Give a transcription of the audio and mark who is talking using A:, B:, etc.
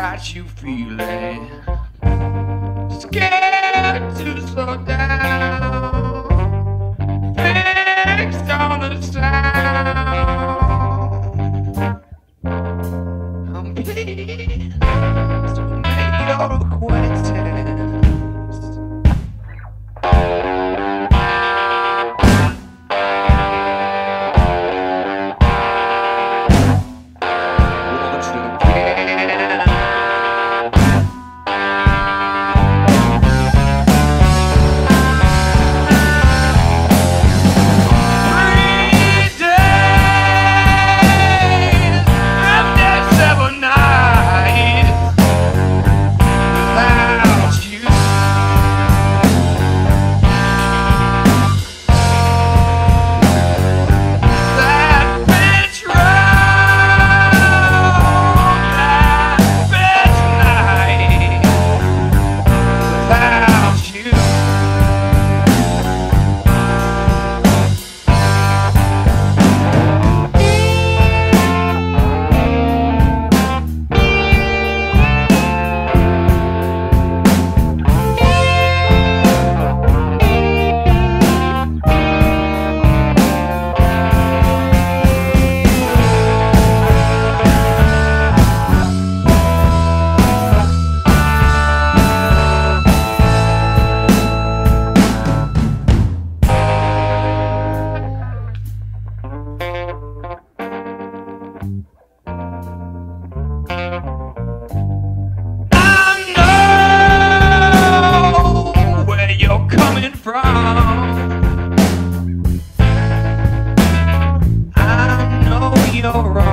A: got you feeling scared to slow down. I wrong.